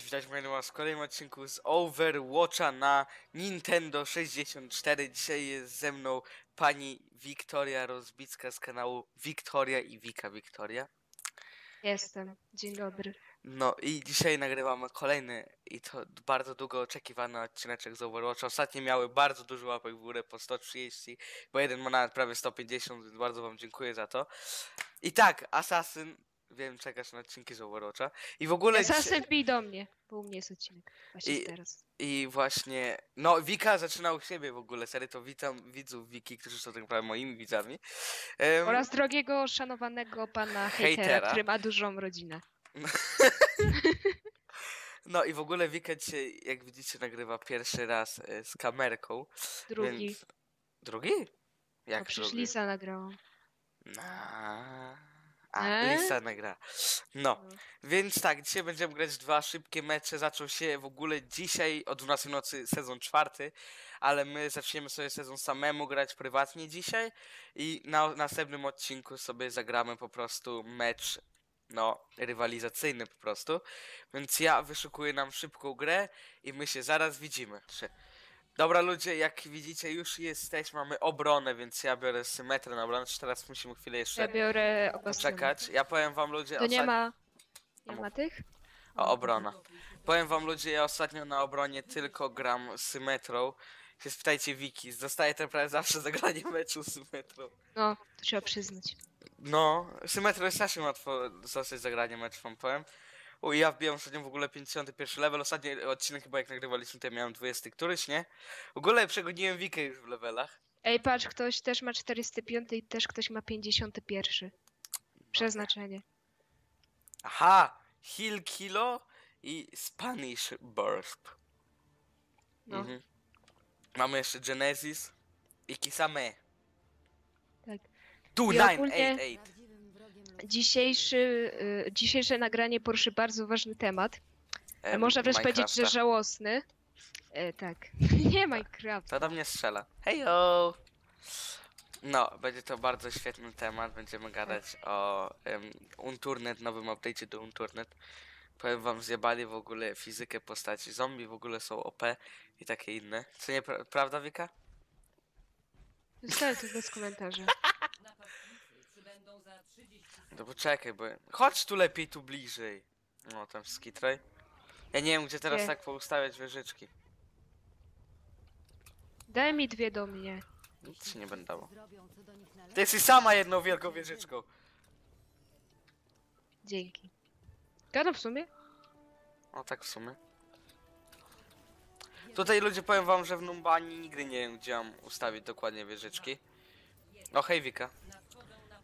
cześć, witajcie moi was w kolejnym odcinku z Overwatcha na Nintendo 64. Dzisiaj jest ze mną pani Wiktoria Rozbicka z kanału Wiktoria i Wika Wiktoria. Jestem. Dzień dobry. No i dzisiaj nagrywamy kolejny i to bardzo długo oczekiwany odcineczek z Overwatcha. Ostatnie miały bardzo dużo łapek w górę, po 130, bo jeden ma nawet prawie 150, więc bardzo wam dziękuję za to. I tak, Assassin, wiem, czekasz na odcinki z Overwatcha. I w ogóle dzisiaj- Zasy wbij do mnie, bo u mnie jest odcinek. Właśnie I- teraz. I właśnie, no Wika zaczyna u siebie w ogóle, sery to witam widzów Wiki, którzy są tak naprawdę moimi widzami. Em, Oraz drogiego, szanowanego pana hejtera, Hejtera. który ma dużą rodzinę. No i w ogóle Wika dzisiaj, jak widzicie, nagrywa pierwszy raz e, z kamerką. Drugi. Więc... Drugi? No Jak przecież drugi? Lisa nagrałam. Na... A, E? Lisa nagra. No, No. więc tak, dzisiaj będziemy grać dwa szybkie mecze. Zaczął się w ogóle dzisiaj o 12 nocy sezon czwarty, ale my zaczniemy sobie sezon samemu grać prywatnie dzisiaj i na następnym odcinku sobie zagramy po prostu mecz, no, rywalizacyjny po prostu. Więc ja wyszukuję nam szybką grę i my się zaraz widzimy. Trzy. Dobra ludzie, jak widzicie już jesteś, mamy obronę, więc ja biorę symetrę na obronę, czy teraz musimy chwilę jeszcze Ja biorę poczekać. Ja powiem wam ludzie, To nie ma... Nie ma tych? o obrona. Powiem wam ludzie, ja ostatnio na obronie tylko gram symetrą. Się spytajcie Wiki, dostaję ten prawie zawsze zagranie meczu symetrą. No, to trzeba przyznać. No, symetrą jest strasznie łatwo zostać zagranie meczu, wam powiem. U, ja wbijam ostatnio w ogóle 51 level, ostatni odcinek chyba jak nagrywaliśmy, to ja miałem 20 któryś, nie? W ogóle przegoniłem Wikę już w levelach. Ej, patrz, ktoś też ma 405 i też ktoś ma 51. Przeznaczenie. Aha! Heal Kilo i Spanish Burst. No, Mhm. Mamy jeszcze Genesis i Kisame. tak. Tu I 988. Dzisiejszy, y, dzisiejsze nagranie poruszy bardzo ważny temat. Em, Można wręcz powiedzieć, że Minecrafta. żałosny. E, tak. Nie Minecraft. To do mnie strzela. Hejo! No, będzie to bardzo świetny temat. Będziemy gadać o um, Unturnet, nowym update'cie do Unturnet. Powiem wam, zjebali w ogóle fizykę postaci. Zombie w ogóle są OP i takie inne. Co nie, pra- prawda Wika? Zostawię to bez komentarza. No poczekaj, bo... Chodź tu lepiej, tu bliżej. No, tam skitraj. Ja nie wiem, gdzie teraz Nie. tak poustawiać wieżyczki. Daj mi dwie do mnie. Nic się nie będę dało. Ty jesteś sama jedną wielką wieżyczką. Dzięki. Gadam w sumie? O tak w sumie. Tutaj ludzie powiem wam, że w Numbani nigdy nie wiem gdzie mam ustawić dokładnie wieżyczki. O hej Wika.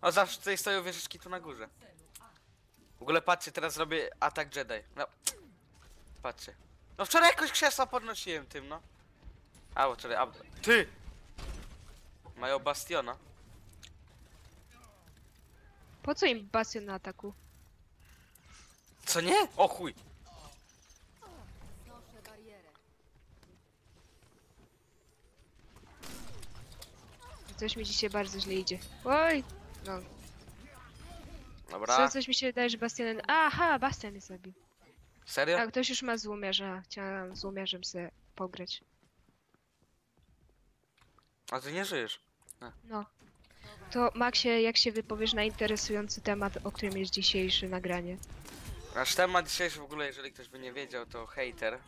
O zawsze tutaj stoją wieżyczki tu na górze. W ogóle patrzcie, teraz robię atak Jedi. No. Patrzcie. No wczoraj jakoś krzesła podnosiłem tym, no. A, bo wczoraj, a, ty! Mają bastiona. Po co im bastion na ataku? Co nie? O chuj! Coś mi dzisiaj bardzo źle idzie. Oj! No. Dobra. Co, coś mi się wydaje, że bastionen... Aha, bastion mnie zabił. Serio? A ktoś już ma złomiarza. Chciałam złomiarzem sobie pograć. A ty nie żyjesz. No. To Maxie, jak się wypowiesz na interesujący temat, o którym jest dzisiejsze nagranie? Nasz temat dzisiejszy w ogóle, jeżeli ktoś by nie wiedział, to hater,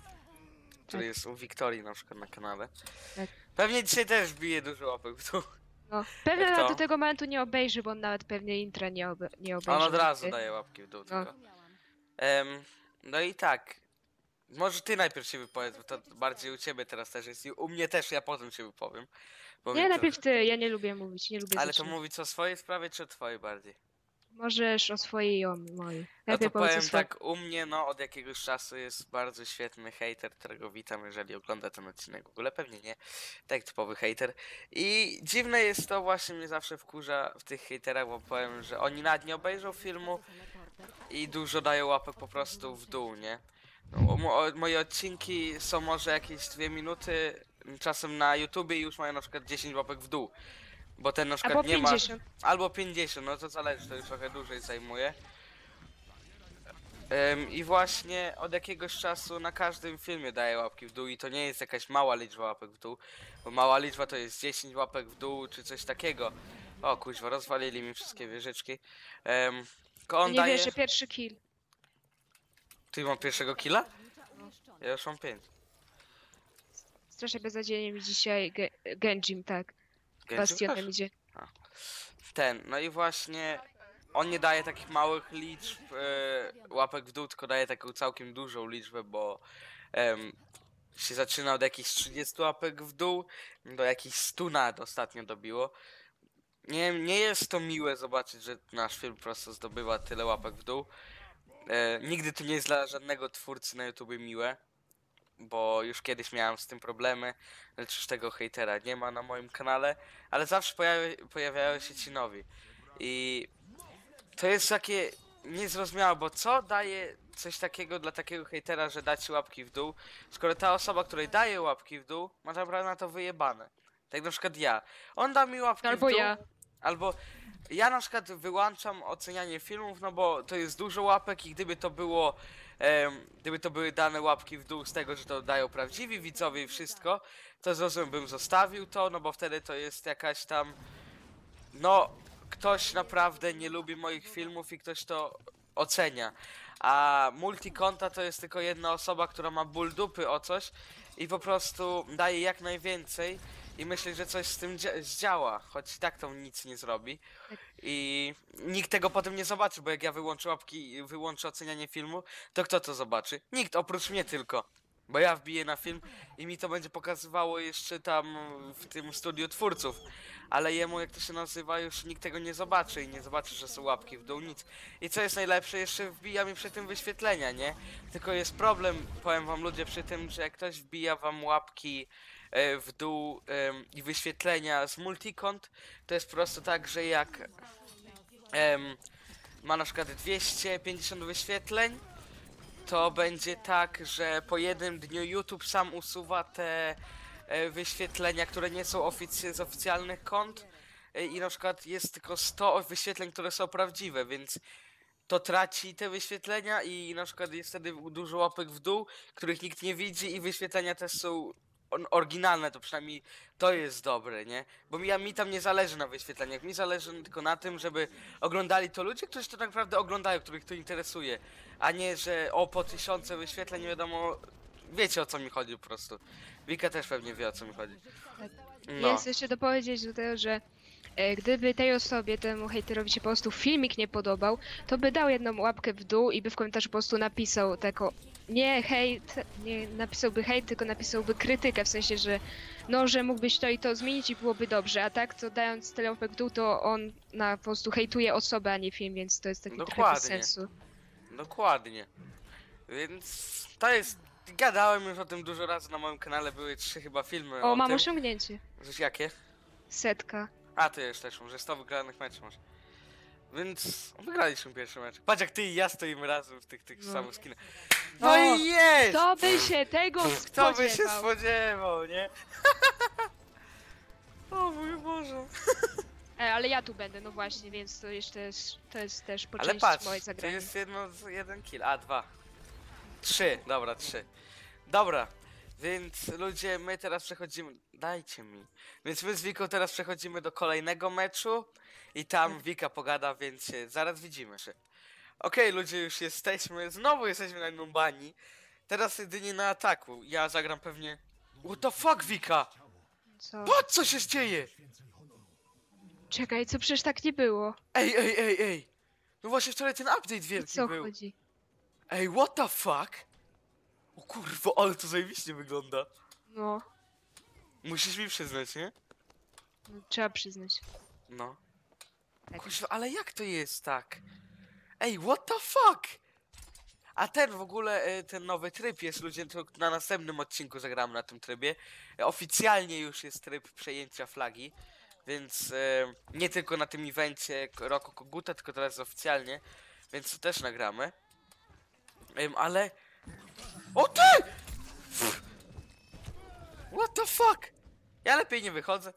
który Tak. jest u Wiktorii na przykład na kanale. Tak. Pewnie dzisiaj też bije dużo łapek w dół. No. Pewnie Jak na to? do tego momentu nie obejrzy, bo on nawet pewnie intra nie, obe nie obejrzy. On od razu daje łapki w dół No. tylko. Em, no i tak. Może ty najpierw się wypowiedz, bo to bardziej u ciebie teraz też jest i u mnie też, ja potem się wypowiem. Bo Nie, to- najpierw ty, ja nie lubię mówić, nie lubię Ale to zaczynać. mówić o swojej sprawie, czy o twojej bardziej? Możesz o swojej i o mojej. No to powiem tak, u mnie no od jakiegoś czasu jest bardzo świetny hater, którego witam, jeżeli ogląda ten odcinek. W ogóle pewnie nie, tak typowy hater. I dziwne jest to, właśnie mnie zawsze wkurza w tych haterach, bo powiem, że oni nawet nie obejrzą filmu i dużo dają łapek po prostu w dół, nie? No, mo- moje odcinki są może jakieś dwie minuty, czasem na YouTubie i już mają na przykład 10 łapek w dół. Bo ten na przykład Albo nie ma... 50. Albo 50, no to zależy, to już trochę dłużej zajmuje. I właśnie od jakiegoś czasu na każdym filmie daję łapki w dół i to nie jest jakaś mała liczba łapek w dół, bo mała liczba to jest 10 łapek w dół czy coś takiego. O kuźwa, rozwalili mi wszystkie wieżyczki. Um, on nie daje... wiesz, że pierwszy kill. Ty mam pierwszego killa? Ja już mam 5. Strasznie beznadziejnie mi dzisiaj ge Genjim, tak. Bastionem idzie. Ten, no i właśnie on nie daje takich małych liczb e, łapek w dół, tylko daje taką całkiem dużą liczbę, bo em, się zaczyna od jakichś 30 łapek w dół, do jakichś 100 nawet ostatnio dobiło. Nie, nie jest to miłe zobaczyć, że nasz film po prostu zdobywa tyle łapek w dół. E, nigdy to nie jest dla żadnego twórcy na YouTube miłe, bo już kiedyś miałem z tym problemy, lecz już tego hejtera nie ma na moim kanale, ale zawsze pojawi, pojawiają się ci nowi. I to jest takie niezrozumiałe, bo co daje coś takiego dla takiego hejtera, że da ci łapki w dół, skoro ta osoba, której daje łapki w dół, ma naprawdę na to wyjebane. Tak na przykład ja. On da mi łapki w Albo dół, ja. Albo ja na przykład wyłączam ocenianie filmów, no bo to jest dużo łapek i gdyby to było, gdyby to były dane łapki w dół z tego, że to dają prawdziwi widzowie i wszystko, to zrozumiem, bym zostawił to, no bo wtedy to jest jakaś tam, no, ktoś naprawdę nie lubi moich filmów i ktoś to ocenia. A multikonta to jest tylko jedna osoba, która ma ból dupy o coś i po prostu daje jak najwięcej i myślę, że coś z tym dzia- zdziała, choć i tak to nic nie zrobi. I nikt tego potem nie zobaczy, bo jak ja wyłączę łapki, wyłączę ocenianie filmu, to kto to zobaczy? Nikt, oprócz mnie tylko. Bo ja wbiję na film i mi to będzie pokazywało jeszcze tam w tym studiu twórców. Ale jemu, jak to się nazywa, już nikt tego nie zobaczy i nie zobaczy, że są łapki w dół, nic. I co jest najlepsze, jeszcze wbija mi przy tym wyświetlenia, nie? Tylko jest problem, powiem wam ludzie, przy tym, że jak ktoś wbija wam łapki w dół i wyświetlenia z multikont, to jest po prostu tak, że jak ma na przykład 250 wyświetleń, to będzie tak, że po jednym dniu YouTube sam usuwa te e, wyświetlenia, które nie są ofic- z oficjalnych kont. E, i na przykład jest tylko 100 wyświetleń, które są prawdziwe, więc to traci te wyświetlenia i na przykład jest wtedy dużo łapek w dół, których nikt nie widzi i wyświetlenia też są on- oryginalne, to przynajmniej to jest dobre, nie? Bo mi, a mi tam nie zależy na wyświetleniach, mi zależy tylko na tym, żeby oglądali to ludzie, którzy to tak naprawdę oglądają, których to interesuje, a nie, że o po tysiące wyświetleń nie wiadomo, wiecie o co mi chodzi po prostu. Wika też pewnie wie o co mi chodzi. No, Jest jeszcze dopowiedzieć do tego, że e, gdyby tej osobie, temu hejterowi się po prostu filmik nie podobał, to by dał jedną łapkę w dół i by w komentarzu po prostu napisał tako nie hejt, nie napisałby hejt, tylko napisałby krytykę, w sensie, że no, że mógłbyś to i to zmienić i byłoby dobrze, a tak, to dając tyle łapek w dół, to on na po prostu hejtuje osobę, a nie film, więc to jest taki trochę bez Dokładnie. sensu. dokładnie. Więc to jest, gadałem już o tym dużo razy na moim kanale, były trzy chyba filmy o, O, mam tym. osiągnięcie. Coś jakie? Setka. A, ty już też, że 100 wygranych meczów masz. Więc wygraliśmy pierwszy mecz. Patrz jak ty i ja stoimy razem w tych, tych No. samych skinach. No O, i jest! Kto by się tego Kto by się spodziewał? spodziewał, nie? o mój Boże. E, ale ja tu będę, no właśnie, więc to jeszcze jest, to jest też po Ale części patrz, moje to zagranie. jest jedno, z- jeden kill, a dwa. Trzy, dobra, trzy. Dobra, więc ludzie, my teraz przechodzimy, dajcie mi. Więc my z Wiką teraz przechodzimy do kolejnego meczu i tam Wika pogada, więc się zaraz widzimy. Okej, ludzie, już jesteśmy, znowu jesteśmy na Numbani. Teraz jedynie na ataku. Ja zagram pewnie... What the fuck, Wika? Co? Patrz, co się dzieje! Czekaj, co przecież tak nie było? Ej, ej, ej, ej! No właśnie wczoraj ten update wielki co był. chodzi? Ej, what the fuck? O kurwa, ale to zajebiście wygląda. No, Musisz mi przyznać, nie? no trzeba przyznać. No. Tak. Kurwa, ale jak to jest tak? Ej, what the fuck? A ten w ogóle, e, ten nowy tryb jest, ludzie, to na następnym odcinku zagramy na tym trybie. Oficjalnie już jest tryb przejęcia flagi, więc e, nie tylko na tym evencie Roku Koguta, tylko teraz oficjalnie, więc to też nagramy. Ale... O ty! What the fuck? Ja lepiej nie wychodzę.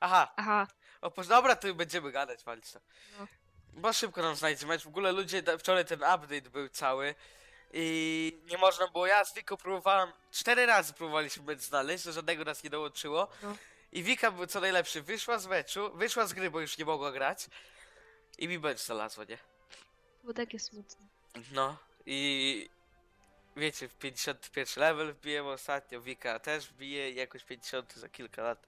Aha, Aha, o, dobra, to będziemy gadać, to. No. Bo szybko nam znajdzie mecz. W ogóle ludzie, wczoraj ten update był cały. I nie można było, ja z Wiko próbowałem, cztery razy próbowaliśmy mecz znaleźć, do żadnego nas nie dołączyło. No. I Wika był co najlepszy, wyszła z meczu, wyszła z gry, bo już nie mogła grać. I mi mecz znalazła, nie? Było takie smutne. No i wiecie, w 51 level wbiłem ostatnio, Wika też wbije i jakoś 50 za kilka lat.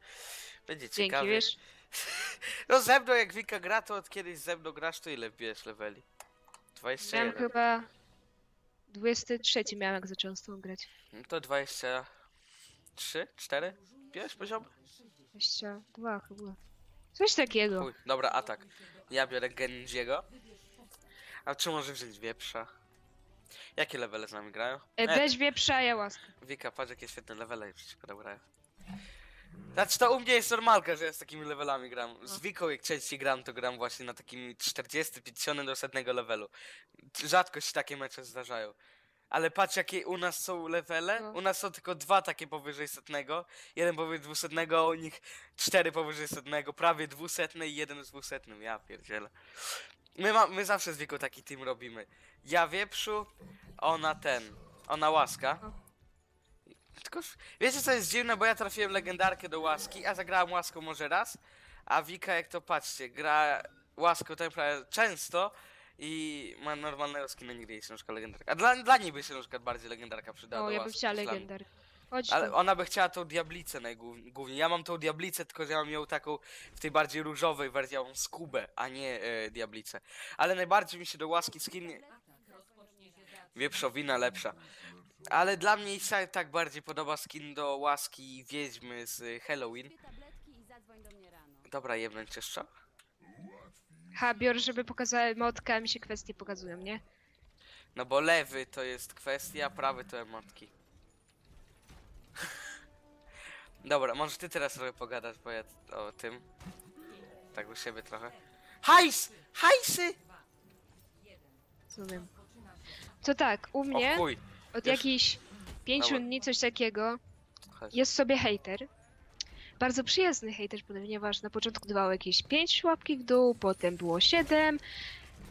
Będzie Dzięki, ciekawie. wiesz? No ze mną jak Wika gra, to od kiedyś ze mną grasz, to ile wbijesz leveli? Miałem 21. chyba... 23 miałem jak zacząłem z tą grać. No to 23? 4? Wbijesz poziom? 22 chyba. Coś takiego. Chuj, dobra, atak. Ja biorę Genjiego. A czy może wziąć wieprza? Jakie levele z nami grają? E, weź wieprza, ja łaskę. Wika, patrz jakie świetne levele przeciwko nam grają. Znaczy to u mnie jest normalka, że ja z takimi levelami gram. Z Wiką jak częściej gram, to gram właśnie na takim 40, 50 do setnego levelu. Rzadko się takie mecze zdarzają. Ale patrz jakie u nas są levele. No. U nas są tylko dwa takie powyżej setnego. Jeden powyżej dwusetnego, a u nich cztery powyżej setnego. Prawie dwusetny i jeden z dwusetnym. Ja pierdzielę. My, ma, my zawsze z Wiką taki team robimy. Ja wieprzu, ona ten. Ona łaska. No. Tylko w- wiecie co jest dziwne, bo ja trafiłem legendarkę do łaski, a zagrałem łaską może raz, a Wika jak to patrzcie, gra łaską tak prawie często i ma normalnego skina nigdy jest na przykład legendarka. A dla, dla niej by się na przykład bardziej legendarka przydała No, do ja bym łaski chciała niż dla mnie. legendar. Chodź Ale tu. ona by chciała tą diablicę najgłówniej. Ja mam tą diablicę, tylko że ja mam ją taką w tej bardziej różowej wersji, ja mam skubę, a nie e, diablicę. Ale najbardziej mi się do łaski skin wieprzowina lepsza. Ale dla mnie się tak bardziej podoba skin do łaski wiedźmy z Halloween. Dwie tabletki i zadzwoń do mnie rano. Dobra, jebnąć jeszcze. Ha, biorę, żeby pokazały motka, mi się kwestie pokazują, nie? No bo lewy to jest kwestia, prawy to emotki. Dobra, może ty teraz trochę pogadasz, bo ja o tym. Tak u siebie trochę. Hajs! Hajsy! Rozumiem. To tak, u mnie O chuj. Od jakichś pięciu dni, coś takiego, jest sobie hejter. Bardzo przyjazny hejter, ponieważ na początku dawał jakieś 5 łapki w dół, potem było 7,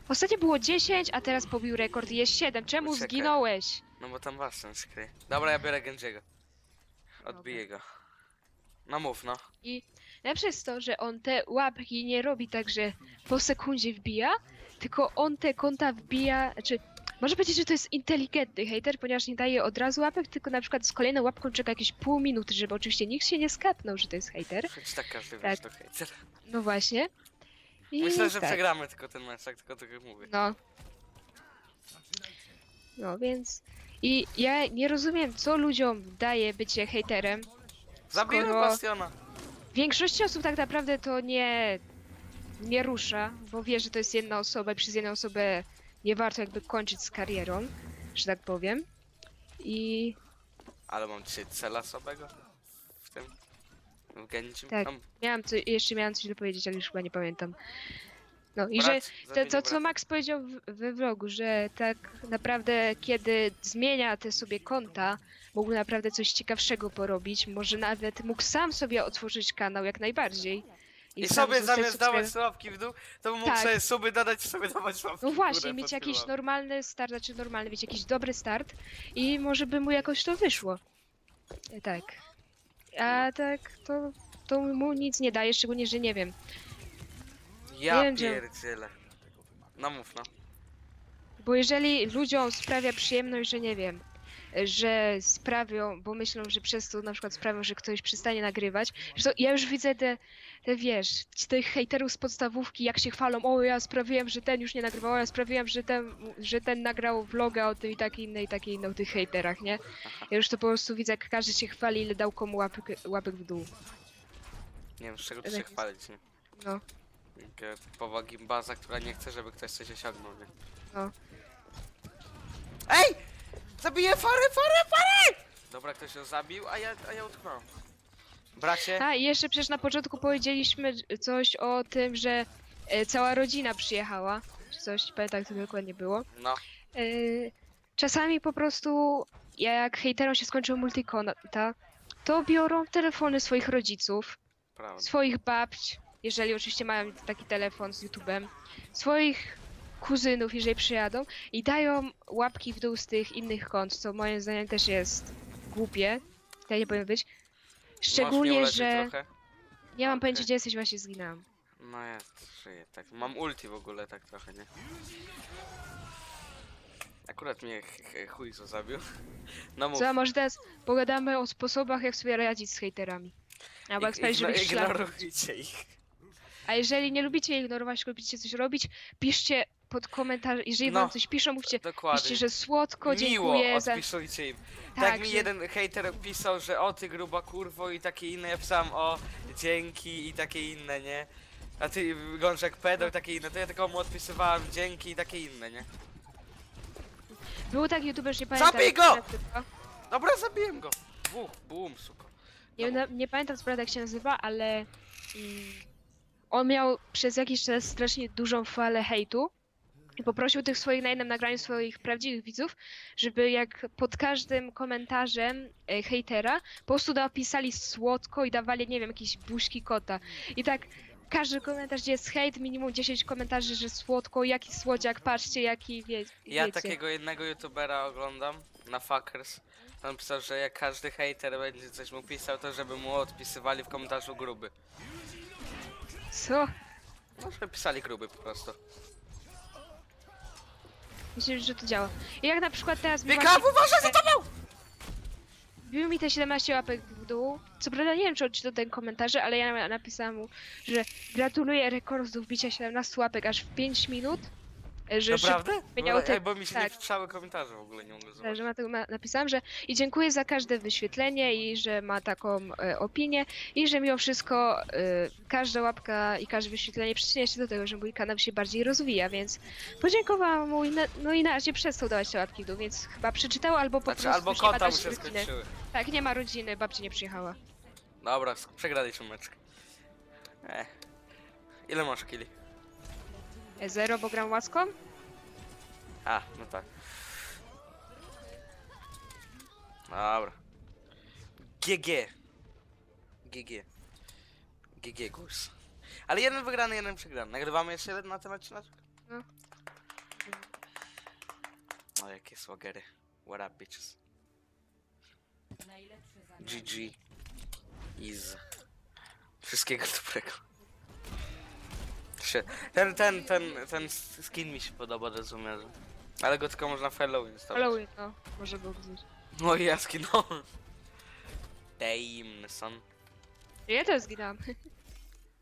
ostatnio było 10, a teraz pobił rekord i jest 7. Czemu Uciekaj. zginąłeś? No bo tam Bastion się kryje. Dobra, ja biorę Genjiego. Odbiję go. No mów, no. I najlepsze jest to, że on te łapki nie robi tak, że po sekundzie wbija, tylko on te konta wbija, znaczy może powiedzieć, że to jest inteligentny hater, ponieważ nie daje od razu łapek, tylko na przykład z kolejną łapką czeka jakieś pół minuty, żeby oczywiście nikt się nie skapnął, że to jest hater. Choć tak każdy Tak. to hejter. No właśnie. I Myślę, że tak. przegramy tylko ten mecz, tak tylko tak jak mówię. No. No więc. I ja nie rozumiem, co ludziom daje bycie hejterem. Zabiłem skoro- Bastiona. Większości osób tak naprawdę to nie, nie rusza, bo wie, że to jest jedna osoba i przez jedną osobę nie warto jakby kończyć z karierą, że tak powiem. I Ale mam dzisiaj cela sobego w tym. W. Tak. Tam miałam co, jeszcze miałam coś do powiedzieć, ale już chyba nie pamiętam. No i brat, że to, to co. Max powiedział w, we vlogu, że tak naprawdę kiedy zmienia te sobie konta, mógł naprawdę coś ciekawszego porobić, może nawet mógł sam sobie otworzyć kanał jak najbardziej. I sam sobie zamiast dawać łapki w dół, to bym mógł Tak. sobie suby dodać sobie dawać łapki No właśnie, mieć jakiś normalny start, znaczy normalny, mieć jakiś dobry start i może by mu jakoś to wyszło. Tak. A tak, to, to mu nic nie daje, szczególnie, że nie wiem. Ja nie pierdzielę. No mów, no. Bo jeżeli ludziom sprawia przyjemność, że nie wiem, że sprawią, bo myślą, że przez to na przykład sprawią, że ktoś przestanie nagrywać, to ja już widzę te, te wiesz, tych hejterów z podstawówki, jak się chwalą, o ja sprawiłem, że ten już nie nagrywał, ja sprawiłem, że ten, że ten nagrał vloga o tym i takiej innej, takiej innej, o tych hejterach, nie? Ja już to po prostu widzę, jak każdy się chwali, ile dał komu łapek, łapek w dół. Nie wiem, z czego tu Tak się chwalić, nie? No, Taka typowa gimbaza, która nie chce, żeby ktoś coś osiągnął, nie? no. Ej! Zabiję farę, farę, farę! Dobra, ktoś ją zabił, a ja, a ja utknąłem. Bracie, A i jeszcze przecież na początku powiedzieliśmy coś o tym, że e, cała rodzina przyjechała, czy coś, nie pamiętam jak to dokładnie było. no. Yy, czasami po prostu, jak hejterom się skończył multikonta, to biorą telefony swoich rodziców, Prawda. swoich babć jeżeli oczywiście mają taki telefon z YouTube'em, swoich kuzynów, jeżeli przyjadą i dają łapki w dół z tych innych kont, co moim zdaniem też jest głupie. Tak nie powinno być. Szczególnie, że Trochę? nie mam Okej. pojęcia, gdzie jesteś, właśnie zginęłam. No jest, żyję, tak. Mam ulti w ogóle, tak trochę, nie? Akurat mnie ch- ch- chuj co zabił. No mów. Co, może teraz pogadamy o sposobach, jak sobie radzić z hejterami. Albo jak sprawić, żeby ich. Ignorujcie ich. A jeżeli nie lubicie ignorować, lubicie coś robić, piszcie pod komentarz, jeżeli No, wam coś piszą, mówcie, Dokładnie. piszcie, że słodko, Miło dziękuję za... odpisujcie im. Tak, Tak, mi że- jeden hater pisał, że o ty gruba kurwo i takie inne, ja pisałem o dzięki i takie inne, nie? A ty jak pedał i takie inne, to ja tylko mu odpisywałem dzięki i takie inne, nie? Był taki youtuber, nie pamiętam. Zabij go! jak się nazywa. Dobra, zabiłem go. Buch, bum, suko. Nie, na, nie pamiętam co jak się nazywa, ale mm, on miał przez jakiś czas strasznie dużą falę hejtu i poprosił tych swoich na jednym nagraniu swoich prawdziwych widzów, żeby jak pod każdym komentarzem e, hejtera po prostu napisali słodko i dawali, nie wiem, jakieś buźki kota. I tak każdy komentarz, gdzie jest hejt, minimum 10 komentarzy, że słodko, jaki słodziak, patrzcie, jaki wie, Ja wiecie. takiego jednego youtubera oglądam na Fuckers. On pisał, że jak każdy hater będzie coś mu pisał, to żeby mu odpisywali w komentarzu gruby. Co? No, żeby pisali gruby po prostu. Myślę, że to działa. I jak na przykład teraz... Wika, właśnie- uważaj za tobą! Wbił mi te 17 łapek w dół. Co prawda nie wiem, czy odczytał ten komentarz, ale ja na- napisałam mu, że gratuluję rekordu wbicia 17 łapek aż w 5 minut. E, Że Naprawdę? miał Bo, te- ej, bo mi się nie tak. wstrzały komentarze w ogóle, nie mogę zobaczyć. że ma, to- ma, napisałam, że i dziękuję za każde wyświetlenie i że ma taką e, opinię i że mimo wszystko e, każda łapka i każde wyświetlenie przyczynia się do tego, że mój kanał się bardziej rozwija, więc podziękowałam mu i na, no i na razie przestał dawać te łapki w dół, więc chyba przeczytał albo po Znaczy, prostu albo nie kota mu się rodziny. skończyły. Tak, nie ma rodziny, babcia nie przyjechała. Dobra, przegraliśmy meczkę. Eh. Ile masz killi? Zero, bo gram łaską? A, no tak. Dobra. GG. GG. GG Gus. Ale jeden wygrany, jeden przegrany. Nagrywamy jeszcze jeden na ten odcinek? No. O, jakie swagery. What up, bitches. GG. Is. Wszystkiego dobrego. Się- Ten, ten, ten, ten skin mi się podoba, rozumiem. Ale go tylko można w Halloween stawiać. Halloween, no, może go gdzieś. No i ja skinąłem. Dameson. Ja też zginęłam.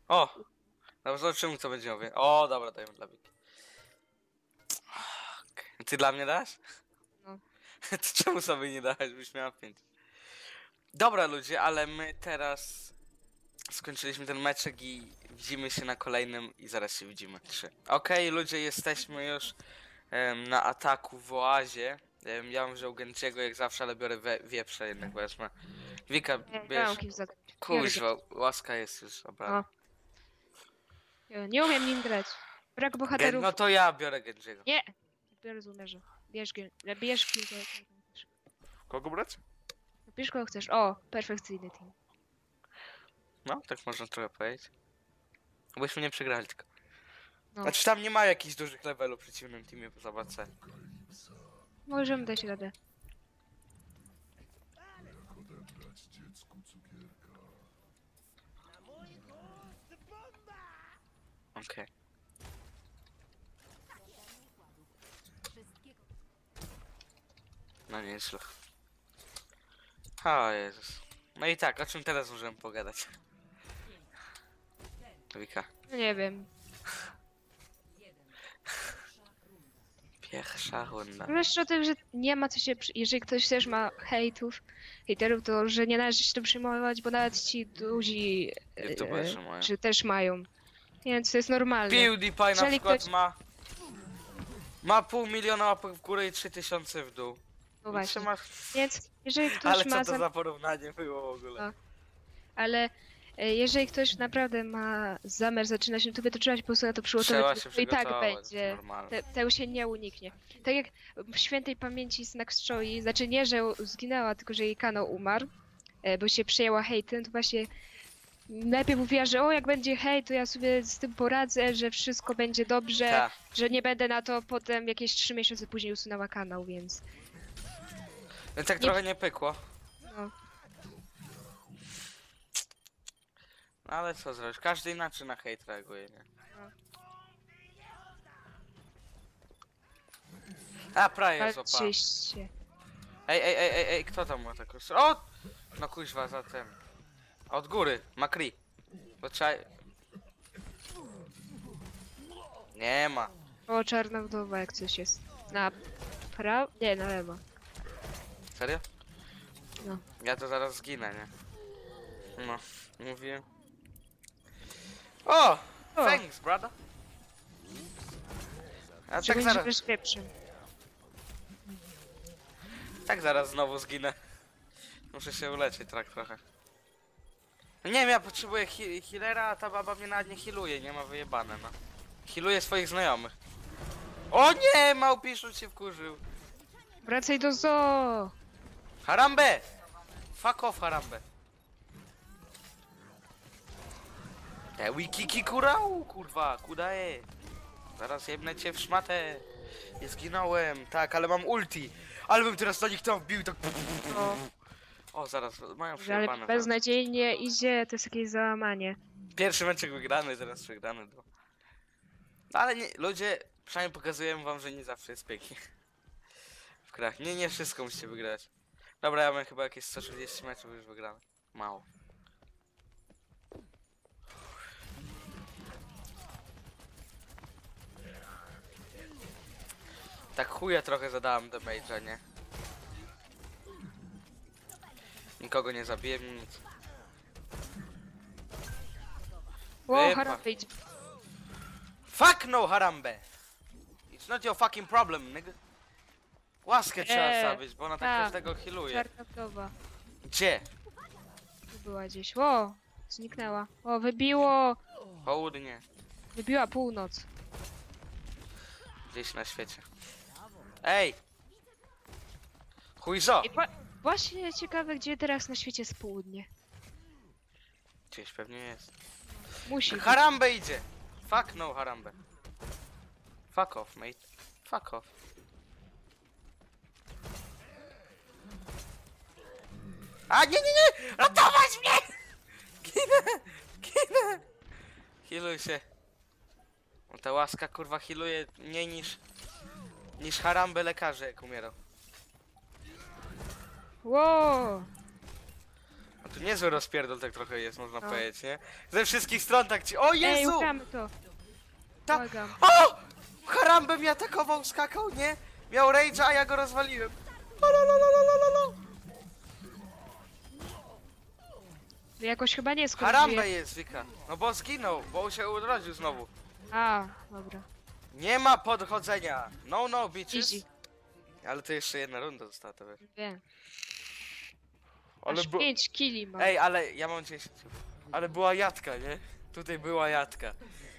O! Dobra, zobaczymy co będzie mówię. O, dobra, dajmy dla Wiki. Ty dla mnie dasz? No. Ty czemu sobie nie dałeś? Byś miała pięć. Dobra ludzie, ale my teraz skończyliśmy ten meczek i widzimy się na kolejnym i zaraz się widzimy. Trzy. Okej ludzie, jesteśmy już em, na ataku w oazie. Em, ja bym wziął Genjiego jak zawsze, ale biorę we, wieprze jednak wezmę. Wika, Nie, nie bierz. mam kim zagrać. Kuźwa, łaska jest już, dobra. O. Nie, umiem nim grać. Brak Gen, bohaterów. no to ja biorę Genjiego. Nie! Biorę z umerze. Bierz, gen- bierz kilka. Kogo brać? Bierz kogo chcesz. O, perfekcyjny team. No, tak można trochę powiedzieć. Byśmy nie przegrali tylko. No. Znaczy tam nie ma jakichś dużych levelów w przeciwnym teamie poza BC. Możemy dać radę. Okej. No nieźle. O Jezus. No i tak, o czym teraz możemy pogadać? Wika. No nie wiem. Pierwsza runda. Wiesz o tym, że nie ma co się. przy- Jeżeli ktoś też ma hejtów, hejterów, to że nie należy się tym przejmować, bo nawet ci duzi. e, YouTuberzy mają. Czy też mają. Więc to jest normalne. PewDiePie na Jeżeli przykład ktoś- ma... Ma pół miliona łapek w górę i 3000 w dół. No właśnie. Więc jeżeli ktoś Ale ma. co to zam- za porównanie było w ogóle? A. Ale jeżeli ktoś naprawdę ma zamiar zaczynać YouTube, to trzeba się po prostu na to Trzeba przygotować. się bo I tak będzie. Te, tego się nie uniknie. Tak jak w świętej pamięci Snack Choi, znaczy nie, że zginęła, tylko że jej kanał umarł, e, bo się przejęła hejtem, to właśnie najpierw mówiła, że o jak będzie hej, to ja sobie z tym poradzę, że wszystko będzie dobrze, Ta. że nie będę na to potem jakieś trzy miesiące później usunęła kanał, więc Więc tak Nie- trochę nie pykło. no. No ale co zrobisz? Każdy inaczej na hejt reaguje, nie? A, prawie złapałem. Patrzyście. Ej, ej, ej, ej, ej, kto tam ma taką... s- O! No kuźwa, za ten. Od góry, Makri. Bo trzeba... Nie ma. O, czarna wdowa, jak coś jest. Na prawo? Nie, na lewo. Serio? No. Ja to zaraz zginę, nie? No, mówiłem. O! O. Thanks, brother. A Że tak zaraz, tak zaraz znowu zginę. Muszę się uleczyć tak trochę. No Nie wiem, ja potrzebuję he healera, a ta baba mnie nawet nie healuje, nie ma wyjebane, no. Healuje swoich znajomych. O nie, małpiszu się wkurzył. Wracaj do zoo! Harambe! Fuck off, Harambe. Te wikiki kurał, kurwa, kudaje. Zaraz jebnę cię w szmatę. I zginąłem, tak, ale mam ulti. Ale bym teraz na nich tam wbił, tak... O, O, zaraz, mają że ale przejebane. beznadziejnie idzie, to jest jakieś załamanie. Pierwszy meczek wygrany, teraz przegrany. No. No ale nie, ludzie, przynajmniej pokazujemy wam, że nie zawsze jest pięknie. W grach. Nie, nie wszystko musicie wygrać. Dobra, ja mam chyba jakieś 140 meczów już wygrane. Mało. Tak chuja trochę zadałem damage'a, nie? Nikogo nie zabiłem, nic. Ło, Wypa- Harambe. Fuck no, Harambe! It's not your fucking problem, nigga. Łaskę trzeba Eee, zabić, bo ona tak tak. każdego healuje. Czarna wdowa. Gdzie? Tu była gdzieś. Ło, zniknęła. O, wybiło! Południe. Wybiła północ. Gdzieś na świecie. Ej! Chujzo! I właśnie ciekawe, gdzie teraz na świecie jest południe. Gdzieś pewnie jest. Musi. Harambe idzie! Fuck no, Harambe. Fuck off, mate. Fuck off. A nie, nie, nie! Ratować mnie! Ginę! Ginę! Healuj się. No ta łaska kurwa healuje mniej niż... niż Harambe lekarze jak umierał. Ło! A tu niezły rozpierdol tak trochę jest, można No. powiedzieć, nie? Ze wszystkich stron tak ci... O Ej, Jezu! ugramy to. Ta- Błagam. O! Harambe mnie atakował, skakał, nie? Miał rage'a, a ja go rozwaliłem. Lololololololo. Jakoś chyba nie Harambe skorupuje. jest, Wika. No bo zginął, bo się urodził znowu. A, dobra. Nie ma podchodzenia. No, no, bitches. Easy. Ale to jeszcze jedna runda została, to wiesz. Wiem. Ale Aż bu- 5 kili mam. Ej, ale ja mam 10. Ale była jadka, nie? Tutaj była jadka.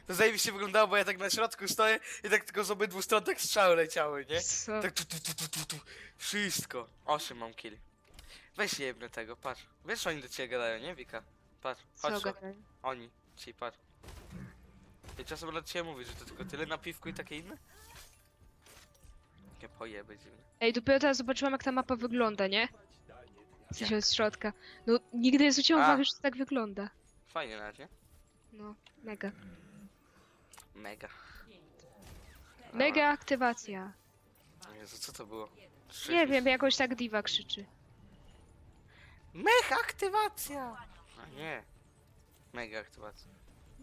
To zajebiście wyglądało, bo ja tak na środku stoję i tak tylko z obydwu stron tak strzały leciały, nie? Co? Tak tu, tu, tu, tu, tu, tu. Wszystko. Osiem mam kill. Weź jebnę tego, patrz. Wiesz, oni do ciebie gadają, nie Wika? Patrz, Co chodź. tu. gadają? Oni, ci, patrz. I czasem do ciebie mówić, że to tylko tyle na piwku i takie inne? Nie pojeby dziwne. Ej, dopiero teraz zobaczyłam, jak ta mapa wygląda, nie? W sensie od środka. No, nigdy nie zwróciłam A. uwagi, że to tak wygląda. Fajnie nawet, nie? No, mega. Mega. Mega aktywacja. A, Jezu, co to było? Nie wiem, jakoś tak diwa krzyczy. Mech aktywacja! A nie. Mega aktywacja.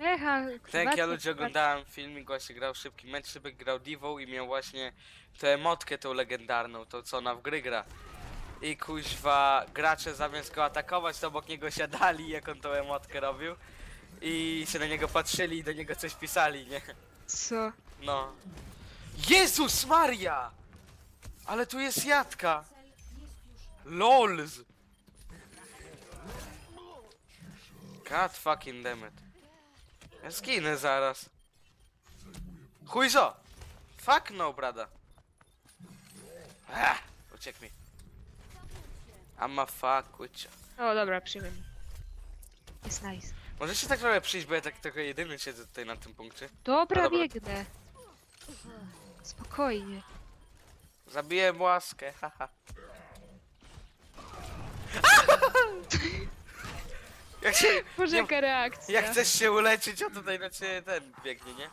Mecha Tak ja ludzie oglądałem filmik, właśnie grał szybki mecz, szybek grał Divą i miał właśnie tę emotkę tą legendarną, tą co ona w gry gra. I kuźwa, gracze zamiast go atakować, to obok niego siadali, jak on tą emotkę robił. I się na niego patrzyli i do niego coś pisali, nie? Co? No. Jezus Maria! Ale tu jest jadka! LOLZ! God fucking damn it. Ja zginę zaraz. Chujzo! Fuck no, brada. Ah, uciekł mi. I'm a fuck with you. O, dobra, przyjmę. Jest nice. Możecie tak trochę przyjść, bo ja tak trochę jedyny siedzę tutaj na tym punkcie. Dobra, dobra. biegnę. Spokojnie. Zabiję łaskę, haha. Jak się... Boże, jaka reakcja. Jak chcesz się uleczyć, a tutaj na ciebie ten biegnie, nie?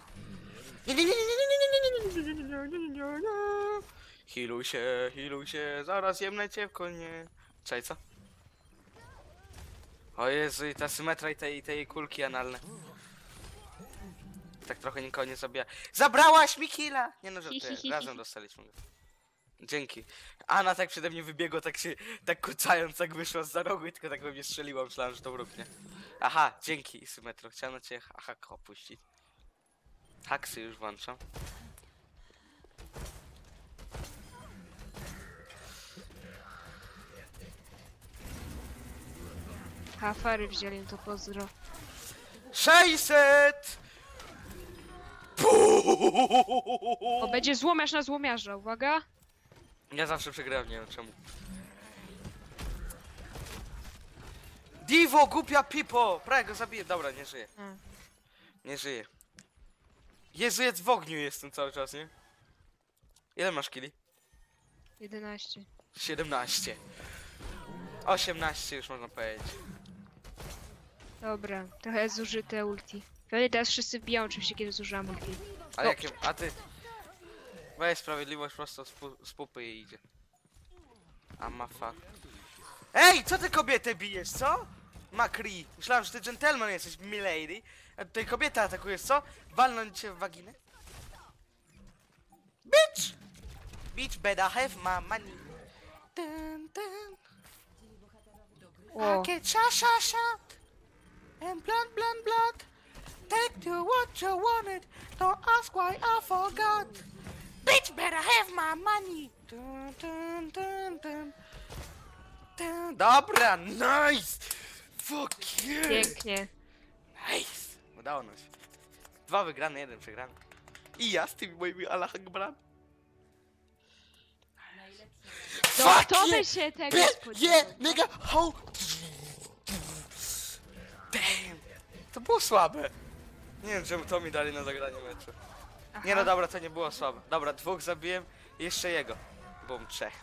Hiluj się, hiluj się, zaraz jemne cię w konie. Czaj, co? O Jezu, i ta symetra i tej, tej kulki analne. Tak trochę nikogo nie zabija. Zabrałaś mi killa! Nie no, żartuję. Razem dostaliśmy go. Dzięki. Anna tak przede mnie wybiegła, tak się, tak kucając, tak wyszła z za rogu i tylko tak we mnie strzeliła, myślałem, że to wróg, nie? Aha, dzięki Symetro, chciałem na ciebie ha- hak opuścić. Haksy już włączam. Hafary wzięli, to pozdro. 600! O, będzie złomiarz na złomiarza, uwaga. Ja zawsze przegrałem, nie wiem czemu. Divo, głupia pipo! Prawie go zabiję. Dobra, nie żyje. Mm. Nie żyje. Jezu, jest w ogniu jestem cały czas, nie? Ile masz kili? 11. 17. 18 już można powiedzieć. Dobra, trochę zużyte ulti. Pewnie teraz wszyscy wbiją oczywiście, kiedy zużyłam ulti. A O. jakie... A ty... Weź sprawiedliwość prosto z, pu z pupy i idzie. A ma fuck. Ej, co ty kobietę bijesz, co? Macri. Myślałem, że ty gentleman jesteś, milady. A tutaj kobieta atakujesz, co? Walnąć cię w waginę? Bitch! Bitch better have my money. Dun, dun. O, I get shot, shot, shot. And blood, blood, blood. Take to what you wanted. Don't ask why I forgot. Bitch better have my money. Dun, dun, dun, dun. Dun. Dobra, nice! Fuck yeah! pięknie. Nice! Udało nam się. Dwa wygrane, jeden przegrany. I ja z tymi moimi Allah Akbar. No, Fuck kto by yeah! się tego spodziewał? yeah, nigga, ho! Damn! To było słabe. Nie wiem, czemu to mi dali na zagranie meczu. Nie no dobra, to nie było słabe. Dobra, dwóch zabiłem, jeszcze jego. Bum, trzech.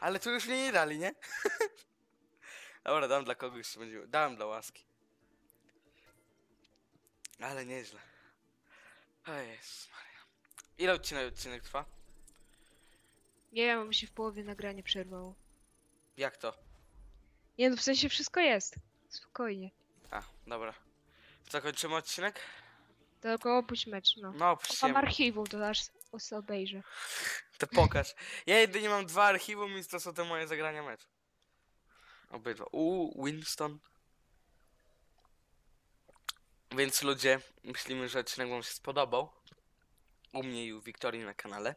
Ale tu już mnie nie dali, nie? Dobra, dam dla kogoś, będzie... Dałem dla łaski. Ale nieźle. O Jezus Maria. Ile odcinek, odcinek trwa? Nie wiem, mi się w połowie nagranie przerwało. Jak to? Nie no, w sensie wszystko jest. Spokojnie. A, dobra. Co, kończymy odcinek? Tylko opuść mecz, no. No, Mam puściłem. archiwum, to aż os- obejrzę. To pokaż. Ja jedynie mam dwa archiwum i to są te moje zagrania meczu. Obydwa. Uuu, Winston. Więc ludzie, myślimy, że odcinek wam się spodobał. U mnie i u Wiktorii na kanale.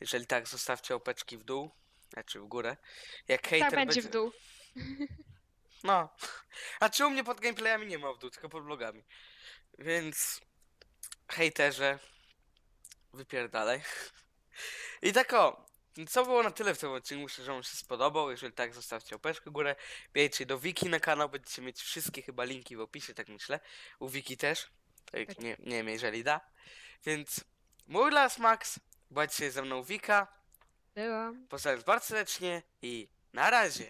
Jeżeli tak, zostawcie opeczki w dół, znaczy w górę. Jak Tak hater będzie w dół. No. A czy u mnie pod gameplayami nie ma w dół, tylko pod vlogami. Więc hejterze, wypierdalaj. I tak o, co było na tyle w tym odcinku, myślę, że wam się spodobał. Jeżeli tak, zostawcie łapeczkę w górę. Bijcie do Wiki na kanał, będziecie mieć wszystkie chyba linki w opisie, tak myślę. U Wiki też. Tak, Tak. nie, nie wiem, jeżeli da. Więc mój las Max, bądźcie ze mną Wika. Byłam. Pozdrawiam bardzo serdecznie i na razie.